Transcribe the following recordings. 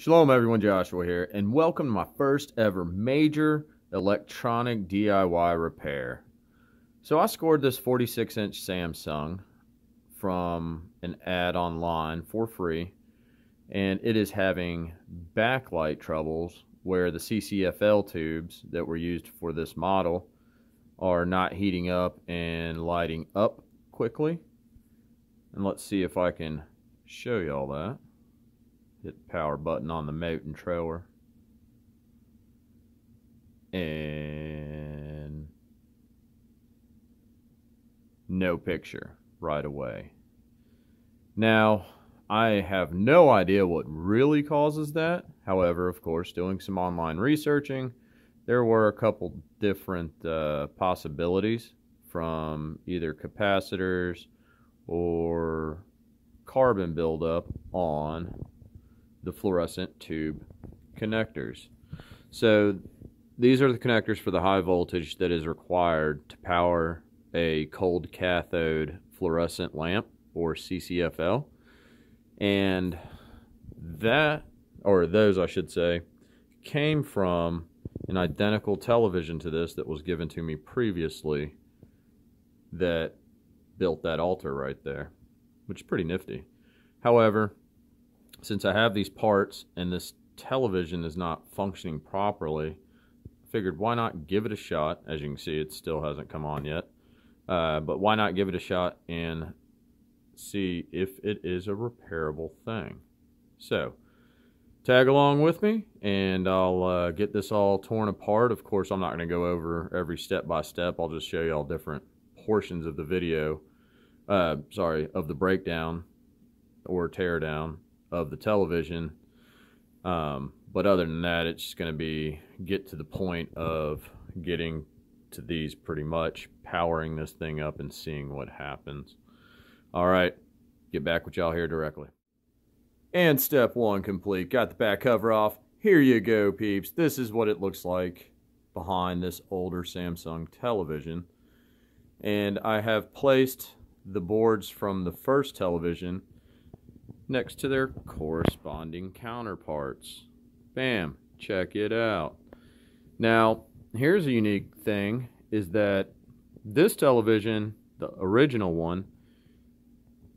Shalom everyone, Joshua here, and welcome to my first ever major electronic DIY repair. So I scored this 46 inch Samsung from an ad online for free, and it is having backlight troubles where the CCFL tubes that were used for this model are not heating up and lighting up quickly. And let's see if I can show you all that. Hit the power button on the Moten trailer. And no picture right away. Now, I have no idea what really causes that. However, of course, doing some online researching, there were a couple different uh, possibilities from either capacitors or carbon buildup on the fluorescent tube connectors. So these are the connectors for the high voltage that is required to power a cold cathode fluorescent lamp or CCFL. And that, or those I should say, came from an identical television to this that was given to me previously that built that altar right there, which is pretty nifty. However, since I have these parts and this television is not functioning properly, I figured why not give it a shot. As you can see, it still hasn't come on yet. Uh, but why not give it a shot and see if it is a repairable thing. So, tag along with me and I'll uh, get this all torn apart. Of course, I'm not going to go over every step by step. I'll just show you all different portions of the video, uh, sorry, of the breakdown or teardown of the television. Um, but other than that, it's just going to be get to the point of getting to these pretty much, powering this thing up and seeing what happens. All right, get back with y'all here directly. And step one complete. Got the back cover off. Here you go, peeps. This is what it looks like behind this older Samsung television. And I have placed the boards from the first television next to their corresponding counterparts. Bam, check it out. Now, here's a unique thing is that this television, the original one,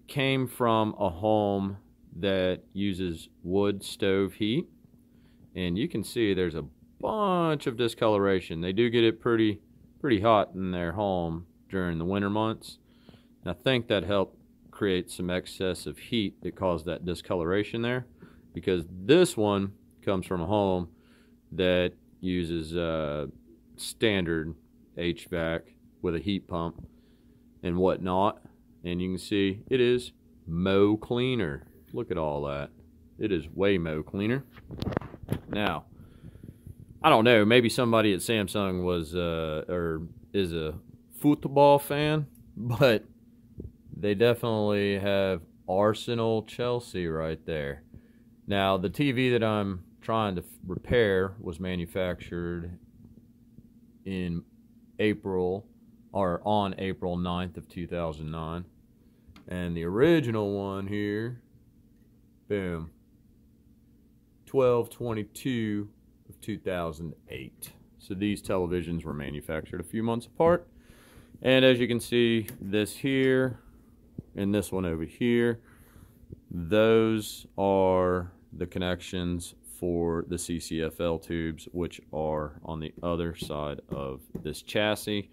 came from a home that uses wood stove heat. And you can see there's a bunch of discoloration. They do get it pretty pretty hot in their home during the winter months. And I think that helped create some excess of heat that caused that discoloration there because this one comes from a home that uses uh, standard HVAC with a heat pump and whatnot. And you can see it is mo cleaner. Look at all that. It is way mo cleaner. Now I don't know. Maybe somebody at Samsung was uh, or is a football fan but they definitely have Arsenal Chelsea right there. Now, the TV that I'm trying to repair was manufactured in April or on April 9th of 2009. And the original one here, boom, 1222 of 2008. So these televisions were manufactured a few months apart. And as you can see, this here and this one over here. Those are the connections for the CCFL tubes, which are on the other side of this chassis.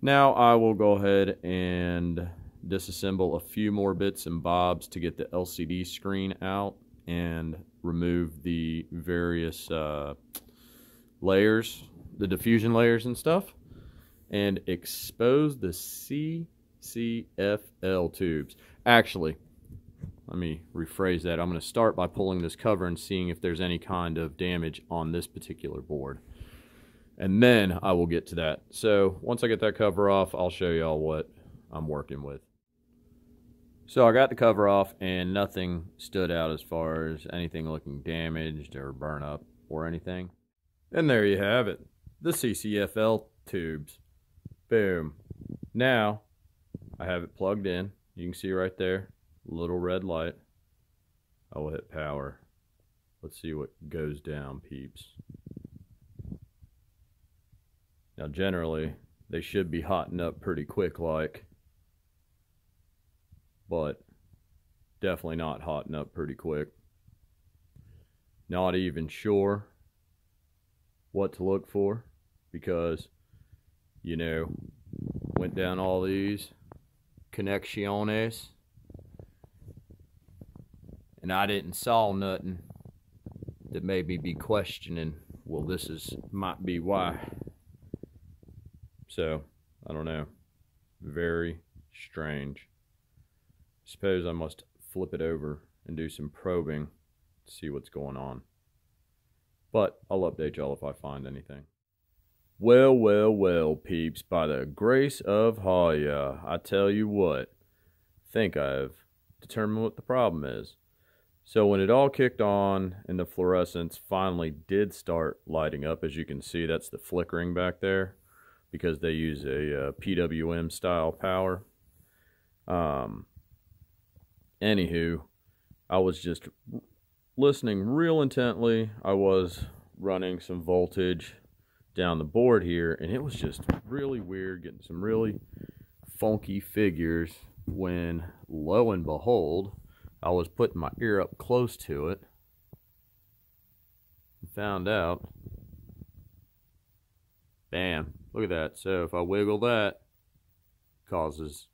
Now I will go ahead and disassemble a few more bits and bobs to get the LCD screen out and remove the various uh, layers, the diffusion layers and stuff, and expose the C CFL tubes. Actually, let me rephrase that. I'm going to start by pulling this cover and seeing if there's any kind of damage on this particular board. And then I will get to that. So once I get that cover off, I'll show y'all what I'm working with. So I got the cover off and nothing stood out as far as anything looking damaged or burn up or anything. And there you have it. The CCFL tubes. Boom. Now, I have it plugged in. You can see right there, little red light. I will hit power. Let's see what goes down, peeps. Now, generally, they should be hotting up pretty quick like, but definitely not hotting up pretty quick. Not even sure what to look for because, you know, went down all these connecciones and I didn't saw nothing that made me be questioning, well, this is might be why. So, I don't know. Very strange. Suppose I must flip it over and do some probing to see what's going on. But I'll update y'all if I find anything. Well, well, well, peeps, by the grace of HÂYÂH, I tell you what, think I've determined what the problem is. So when it all kicked on and the fluorescence finally did start lighting up, as you can see, that's the flickering back there because they use a uh, PWM style power. Um, anywho, I was just listening real intently. I was running some voltage down the board here, and it was just really weird, getting some really funky figures when, lo and behold, I was putting my ear up close to it and found out, bam, Look at that. So if I wiggle that, causes,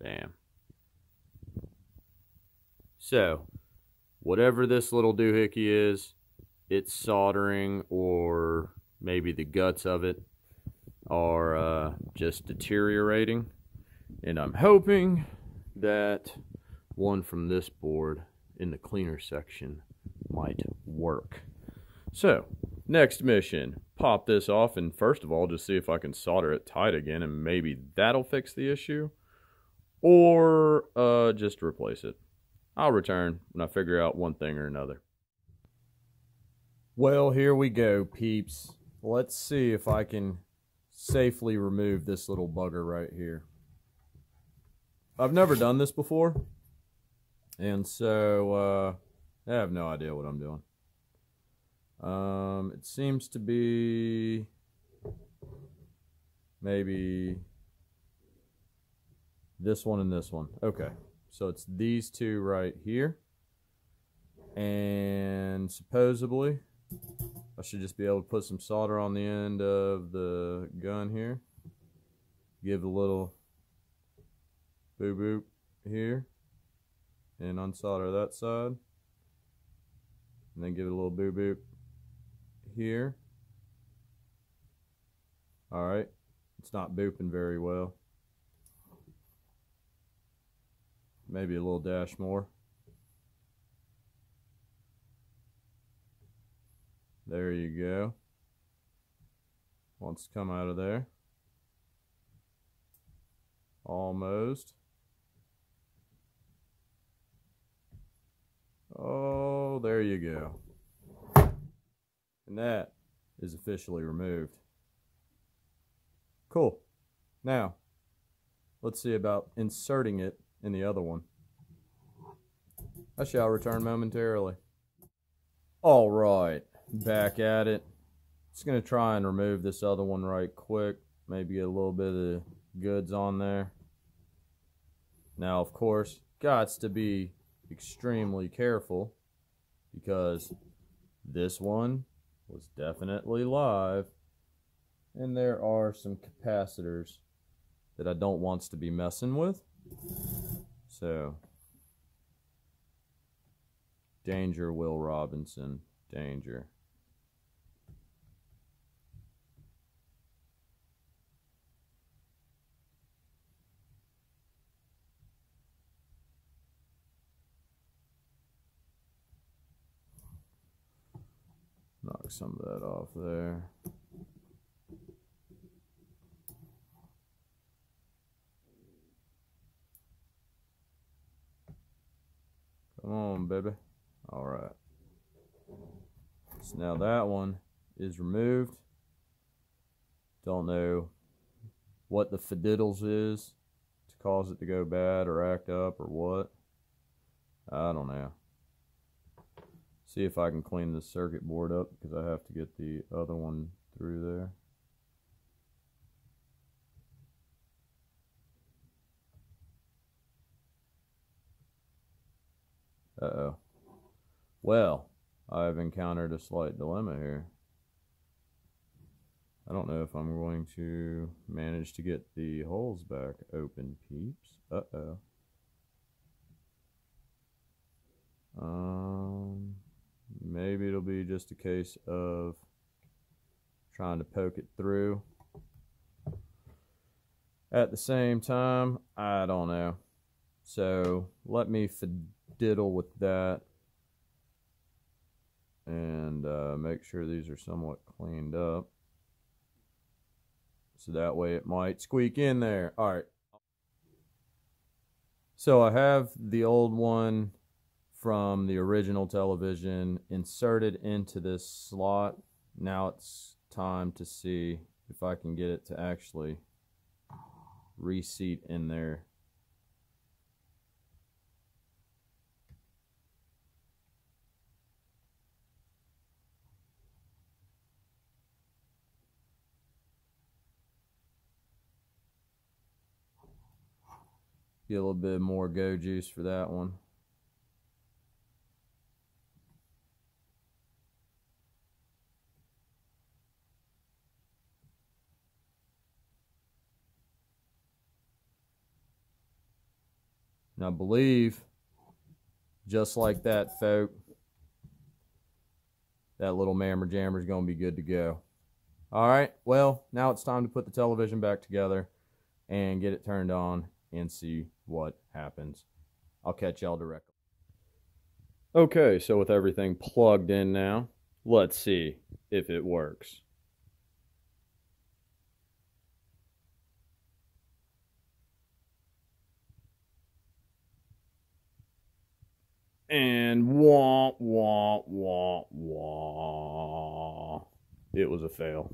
bam. So, whatever this little doohickey is, it's soldering or maybe the guts of it are uh, just deteriorating. And I'm hoping that one from this board in the cleaner section might work. So, Next mission, pop this off and first of all, just see if I can solder it tight again and maybe that'll fix the issue. Or uh, just replace it. I'll return when I figure out one thing or another. Well, here we go, peeps. Let's see if I can safely remove this little bugger right here. I've never done this before, and so uh, I have no idea what I'm doing. Um, it seems to be maybe this one and this one. Okay, so it's these two right here. And supposedly, I should just be able to put some solder on the end of the gun here. Give a little boo boop here. And unsolder that side. And then give it a little boo boop here. Alright, it's not booping very well. Maybe a little dash more. There you go. Wants to come out of there. Almost. Oh, there you go. And that is officially removed. Cool. Now, let's see about inserting it in the other one. I shall return momentarily. All right, back at it. Just going to try and remove this other one right quick. Maybe get a little bit of the goods on there. Now, of course, gots to be extremely careful because this one was definitely live. And there are some capacitors that I don't want to be messing with. So, danger, Will Robinson, danger. Knock some of that off there. Come on, baby. All right. So now that one is removed. Don't know what the fiddles is to cause it to go bad or act up or what. I don't know. See if I can clean the circuit board up because I have to get the other one through there. Uh-oh. Well, I've encountered a slight dilemma here. I don't know if I'm going to manage to get the holes back open, peeps. Uh-oh. Um, maybe it'll be just a case of trying to poke it through. At the same time, I don't know. So let me diddle with that and uh, make sure these are somewhat cleaned up. So that way it might squeak in there. All right. So I have the old one from the original television inserted into this slot. Now it's time to see if I can get it to actually reseat in there Get a little bit more go juice for that one. And I believe, just like that, folk, that little mammer jammer is going to be good to go. All right, well, now it's time to put the television back together and get it turned on and see what happens. I'll catch y'all directly. Okay, so with everything plugged in now, let's see if it works. And wah, wah, wah, wah. It was a fail.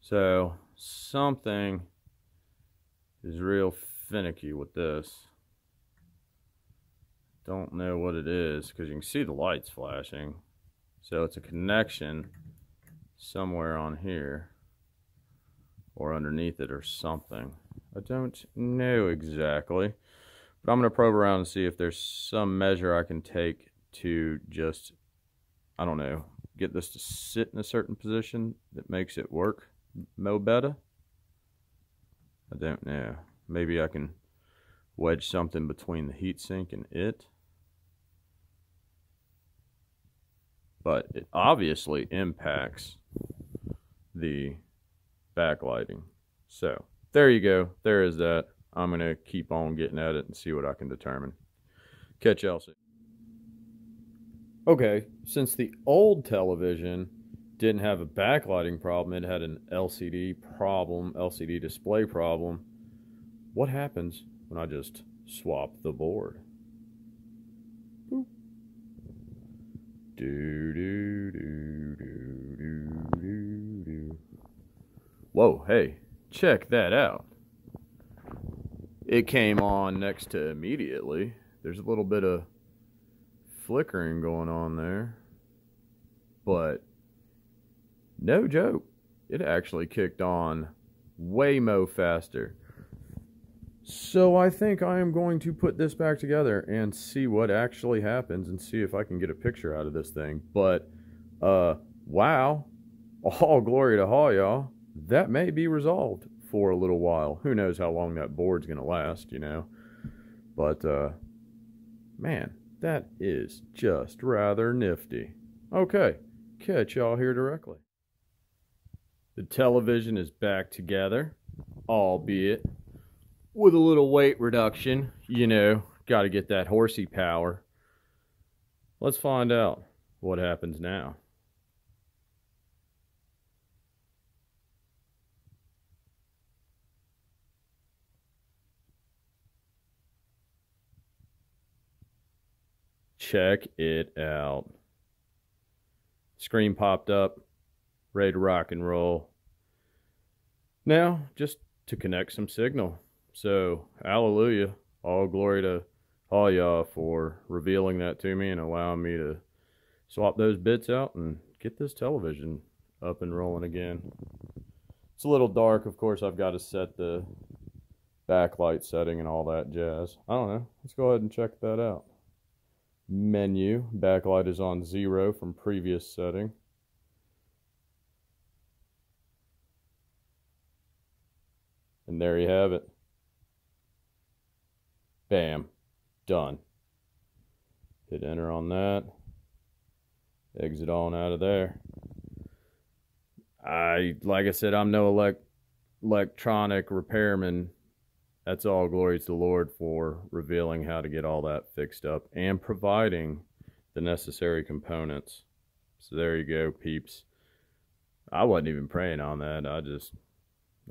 So something is real finicky with this. Don't know what it is because you can see the lights flashing. So it's a connection somewhere on here or underneath it or something. I don't know exactly, but I'm going to probe around and see if there's some measure I can take to just, I don't know, get this to sit in a certain position that makes it work mo better? I don't know. Maybe I can wedge something between the heatsink and it. But it obviously impacts the backlighting. So there you go. There is that. I'm going to keep on getting at it and see what I can determine. Catch y'all soon. Okay, since the old television didn't have a backlighting problem, it had an LCD problem, LCD display problem. What happens when I just swap the board? Do, do, do, do, do, do. Whoa, hey, check that out. It came on next to immediately. There's a little bit of flickering going on there. But no joke, it actually kicked on way mo faster. So I think I am going to put this back together and see what actually happens and see if I can get a picture out of this thing. But, uh, wow, all glory to Haw, y'all. That may be resolved for a little while. Who knows how long that board's going to last, you know? But, uh, man, that is just rather nifty. Okay, catch y'all here directly. The television is back together, albeit with a little weight reduction. You know, got to get that horsey power. Let's find out what happens now. Check it out. Screen popped up ready to rock and roll. Now, just to connect some signal. So, hallelujah, all glory to HÂYÂH for revealing that to me and allowing me to swap those bits out and get this television up and rolling again. It's a little dark, of course. I've got to set the backlight setting and all that jazz. I don't know. Let's go ahead and check that out. Menu. Backlight is on zero from previous setting. And there you have it. Bam. Done. Hit enter on that. Exit on out of there. I like I said, I'm no elect, electronic repairman. That's all glory to the Lord for revealing how to get all that fixed up and providing the necessary components. So there you go, peeps. I wasn't even praying on that. I just,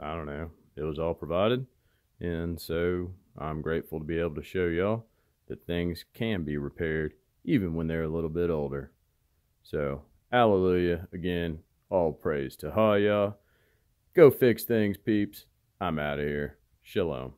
I don't know. It was all provided. And so I'm grateful to be able to show y'all that things can be repaired even when they're a little bit older. So, hallelujah again. All praise to HÂYÂH. Go fix things, peeps. I'm out of here. Shalom.